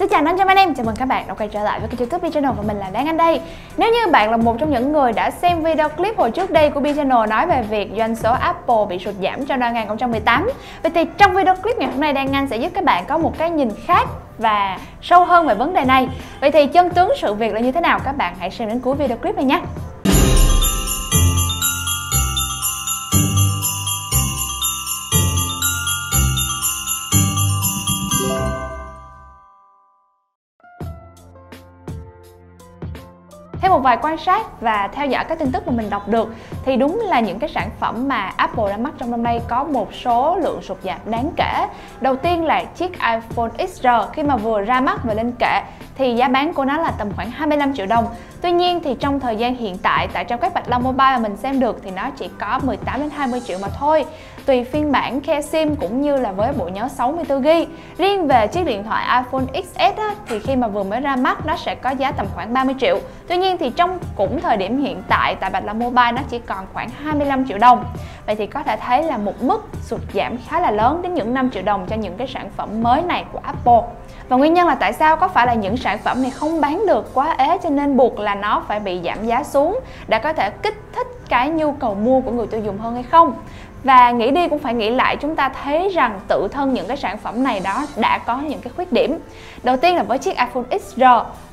Xin chào 500 anh em, chào mừng các bạn đã quay trở lại với kênh youtube B Channel và mình là Đáng Anh đây. Nếu như bạn là một trong những người đã xem video clip hồi trước đây của B Channel nói về việc doanh số Apple bị sụt giảm trong năm 2018 Vậy thì trong video clip ngày hôm nay Đáng Anh sẽ giúp các bạn có một cái nhìn khác và sâu hơn về vấn đề này. Vậy thì chân tướng sự việc là như thế nào? Các bạn hãy xem đến cuối video clip này nhé. Ngoài quan sát và theo dõi các tin tức mà mình đọc được, thì đúng là những cái sản phẩm mà Apple đã mắc trong năm nay có một số lượng sụt giảm đáng kể. Đầu tiên là chiếc iPhone XR khi mà vừa ra mắt và lên kệ thì giá bán của nó là tầm khoảng 25 triệu đồng. Tuy nhiên thì trong thời gian hiện tại tại trong các Bạch Long Mobile mà mình xem được thì nó chỉ có 18 đến 20 triệu mà thôi. Tùy phiên bản khe SIM cũng như là với bộ nhớ 64GB. Riêng về chiếc điện thoại iPhone XS á, thì khi mà vừa mới ra mắt nó sẽ có giá tầm khoảng 30 triệu. Tuy nhiên thì trong cũng thời điểm hiện tại tại Bạch Long Mobile nó chỉ còn khoảng 25 triệu đồng. Vậy thì có thể thấy là một mức sụt giảm khá là lớn đến những 5 triệu đồng cho những cái sản phẩm mới này của Apple. Và nguyên nhân là tại sao có phải là những sản phẩm này không bán được quá ế cho nên buộc là nó phải bị giảm giá xuống đã có thể kích thích cái nhu cầu mua của người tiêu dùng hơn hay không? Và nghĩ đi cũng phải nghĩ lại, chúng ta thấy rằng tự thân những cái sản phẩm này đó đã có những cái khuyết điểm. Đầu tiên là với chiếc iPhone XR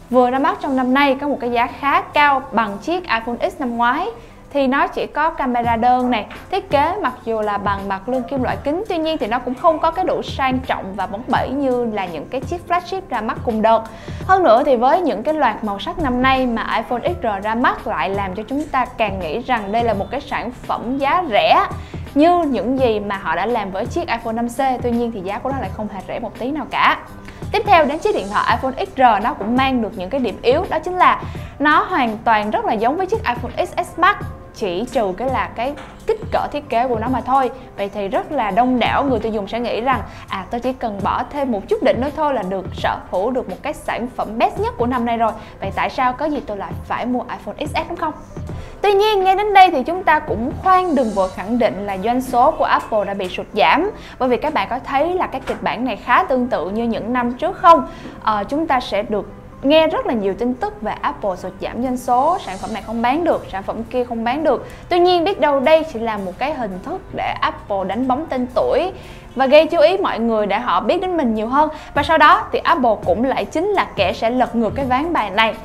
vừa ra mắt trong năm nay có một cái giá khá cao bằng chiếc iPhone X năm ngoái thì nó chỉ có camera đơn này. Thiết kế mặc dù là bằng mặt lưng kim loại kính, tuy nhiên thì nó cũng không có cái độ sang trọng và bóng bẩy như là những cái chiếc flagship ra mắt cùng đợt. Hơn nữa thì với những cái loạt màu sắc năm nay mà iPhone XR ra mắt lại làm cho chúng ta càng nghĩ rằng đây là một cái sản phẩm giá rẻ, như những gì mà họ đã làm với chiếc iPhone 5C tuy nhiên thì giá của nó lại không hề rẻ một tí nào cả. Tiếp theo đến chiếc điện thoại iPhone XR nó cũng mang được những cái điểm yếu, đó chính là nó hoàn toàn rất là giống với chiếc iPhone XS Max chỉ trừ cái là cái kích cỡ thiết kế của nó mà thôi. Vậy thì rất là đông đảo người tiêu dùng sẽ nghĩ rằng à tôi chỉ cần bỏ thêm một chút đỉnh nữa thôi là được sở hữu được một cái sản phẩm best nhất của năm nay rồi. Vậy tại sao có gì tôi lại phải mua iPhone XS đúng không? Tuy nhiên, ngay đến đây thì chúng ta cũng khoan đừng vội khẳng định là doanh số của Apple đã bị sụt giảm. Bởi vì các bạn có thấy là các kịch bản này khá tương tự như những năm trước không? À, chúng ta sẽ được nghe rất là nhiều tin tức về Apple sụt giảm doanh số, sản phẩm này không bán được, sản phẩm kia không bán được. Tuy nhiên biết đâu đây chỉ là một cái hình thức để Apple đánh bóng tên tuổi và gây chú ý mọi người để họ biết đến mình nhiều hơn. Và sau đó thì Apple cũng lại chính là kẻ sẽ lật ngược cái ván bài này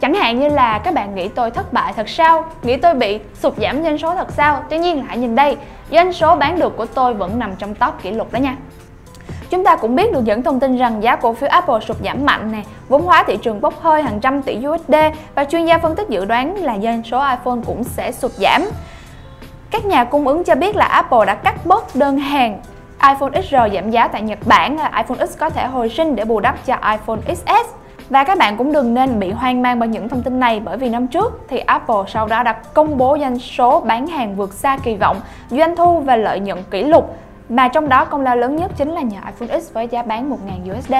Chẳng hạn như là các bạn nghĩ tôi thất bại thật sao? Nghĩ tôi bị sụt giảm doanh số thật sao? Tuy nhiên hãy nhìn đây, doanh số bán được của tôi vẫn nằm trong top kỷ lục đó nha. Chúng ta cũng biết được những thông tin rằng giá cổ phiếu Apple sụt giảm mạnh nè, vốn hóa thị trường bốc hơi hàng trăm tỷ USD và chuyên gia phân tích dự đoán là doanh số iPhone cũng sẽ sụt giảm. Các nhà cung ứng cho biết là Apple đã cắt bớt đơn hàng iPhone XR giảm giá tại Nhật Bản, iPhone X có thể hồi sinh để bù đắp cho iPhone XS. Và các bạn cũng đừng nên bị hoang mang bởi những thông tin này bởi vì năm trước thì Apple sau đó đã công bố doanh số bán hàng vượt xa kỳ vọng, doanh thu và lợi nhuận kỷ lục mà trong đó công lao lớn nhất chính là nhờ iPhone X với giá bán 1.000 USD.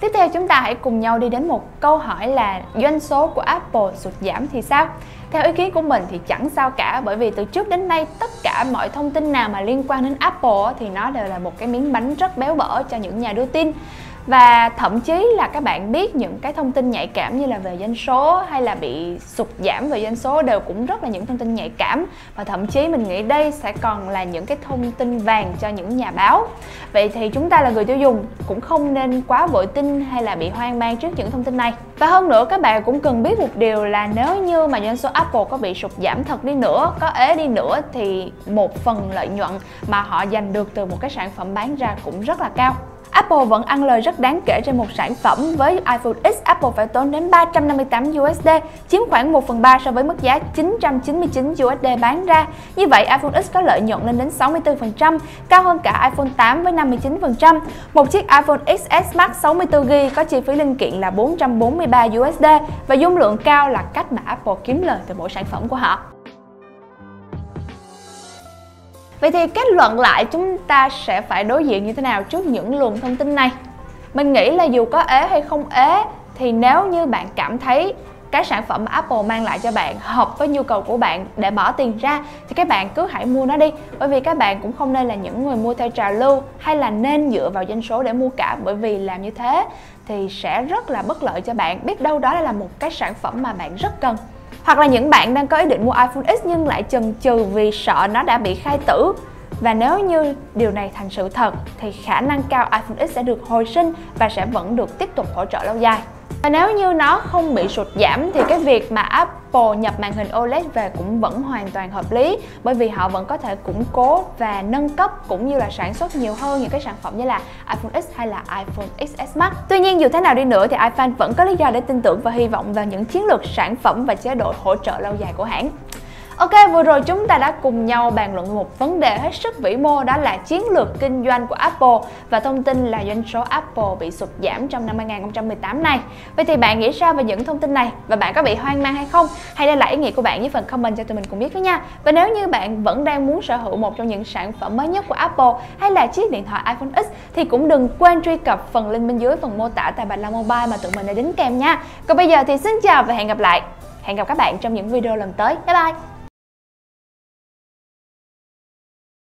Tiếp theo chúng ta hãy cùng nhau đi đến một câu hỏi là doanh số của Apple sụt giảm thì sao? Theo ý kiến của mình thì chẳng sao cả, bởi vì từ trước đến nay tất cả mọi thông tin nào mà liên quan đến Apple thì nó đều là một cái miếng bánh rất béo bở cho những nhà đưa tin và thậm chí là các bạn biết những cái thông tin nhạy cảm như là về doanh số hay là bị sụt giảm về doanh số đều cũng rất là những thông tin nhạy cảm. Và thậm chí mình nghĩ đây sẽ còn là những cái thông tin vàng cho những nhà báo. Vậy thì chúng ta là người tiêu dùng cũng không nên quá vội tin hay là bị hoang mang trước những thông tin này. Và hơn nữa, các bạn cũng cần biết một điều là nếu như mà doanh số Apple có bị sụt giảm thật đi nữa, có ế đi nữa thì một phần lợi nhuận mà họ giành được từ một cái sản phẩm bán ra cũng rất là cao. Apple vẫn ăn lời rất đáng kể trên một sản phẩm với iPhone X Apple phải tốn đến 358 USD, chiếm khoảng 1 phần 3 so với mức giá 999 USD bán ra. Như vậy iPhone X có lợi nhuận lên đến 64%, cao hơn cả iPhone 8 với 59%. Một chiếc iPhone XS Max 64GB có chi phí linh kiện là 443 USD và dung lượng cao là cách mà Apple kiếm lời từ mỗi sản phẩm của họ. Vậy thì kết luận lại chúng ta sẽ phải đối diện như thế nào trước những luồng thông tin này? Mình nghĩ là dù có ế hay không ế, thì nếu như bạn cảm thấy cái sản phẩm mà Apple mang lại cho bạn hợp với nhu cầu của bạn để bỏ tiền ra, thì các bạn cứ hãy mua nó đi. Bởi vì các bạn cũng không nên là những người mua theo trào lưu hay là nên dựa vào doanh số để mua cả. Bởi vì làm như thế thì sẽ rất là bất lợi cho bạn. Biết đâu đó là một cái sản phẩm mà bạn rất cần hoặc là những bạn đang có ý định mua iPhone X nhưng lại chần chừ vì sợ nó đã bị khai tử và nếu như điều này thành sự thật, thì khả năng cao iPhone X sẽ được hồi sinh và sẽ vẫn được tiếp tục hỗ trợ lâu dài. Và nếu như nó không bị sụt giảm thì cái việc mà Apple nhập màn hình OLED về cũng vẫn hoàn toàn hợp lý, bởi vì họ vẫn có thể củng cố và nâng cấp cũng như là sản xuất nhiều hơn những cái sản phẩm như là iPhone X hay là iPhone XS Max. Tuy nhiên, dù thế nào đi nữa thì iPhone vẫn có lý do để tin tưởng và hy vọng vào những chiến lược sản phẩm và chế độ hỗ trợ lâu dài của hãng. Ok, vừa rồi chúng ta đã cùng nhau bàn luận một vấn đề hết sức vĩ mô đó là chiến lược kinh doanh của Apple và thông tin là doanh số Apple bị sụt giảm trong năm 2018 này. Vậy thì bạn nghĩ sao về những thông tin này và bạn có bị hoang mang hay không? Hãy để lại ý nghĩ của bạn dưới phần comment cho tụi mình cùng biết với nha. Và nếu như bạn vẫn đang muốn sở hữu một trong những sản phẩm mới nhất của Apple hay là chiếc điện thoại iPhone X thì cũng đừng quên truy cập phần link bên dưới phần mô tả tại Bạch La Mobile mà tụi mình đã đính kèm nha. Còn bây giờ thì xin chào và hẹn gặp lại. Hẹn gặp các bạn trong những video lần tới. Bye bye!